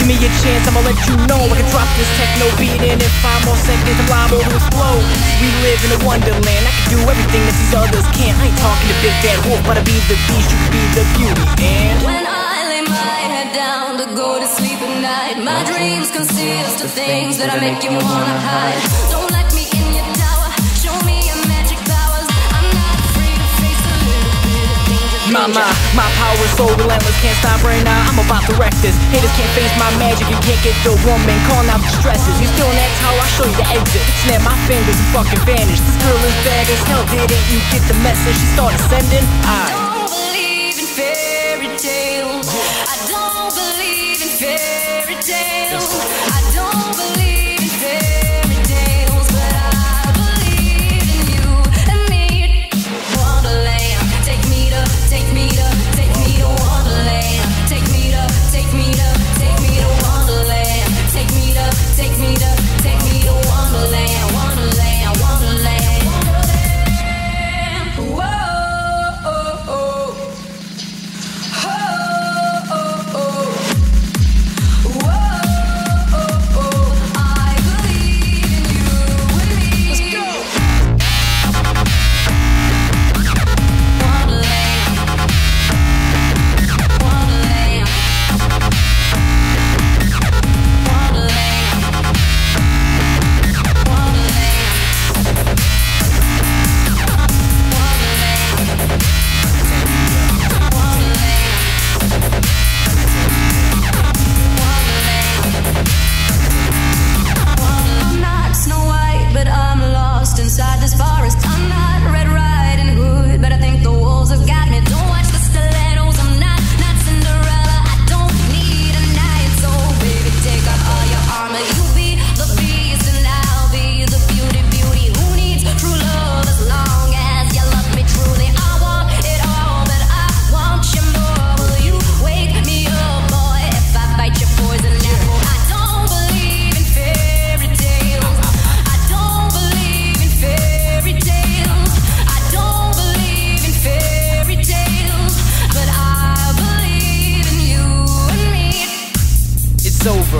Give me a chance, I'ma let you know. I can drop this techno beat in in five more seconds I'm liable to explode We live in a wonderland. I can do everything that these others can't. I ain't talking to Big Bad Wolf But I be the beast, you be the beauty And when I lay my head down to go to sleep at night My dreams consist of things that I make you wanna hide My, my, power is so relentless, can't stop right now. I'm about to wreck this. Haters can't face my magic, you can't get the woman calling out the stresses. You still in that tower, I'll show you the exit. Snap my fingers and fucking vanish. This girl is bad as hell, didn't you get the message? She started sending. I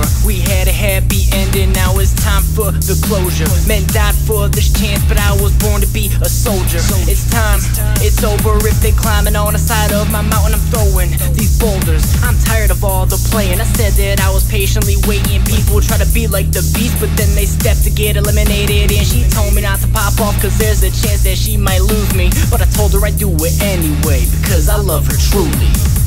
over. We had a happy ending, now it's time for the closure. Men died for this chance, but I was born to be a soldier. It's time, it's over. If they climbing on the side of my mountain, I'm throwing these boulders. I'm tired of all the playing. I said that I was patiently waiting. People try to be like the beast, but then they step to get eliminated. And she told me not to pop off, cause there's a chance that she might lose me. But I told her I'd do it anyway, because I love her truly.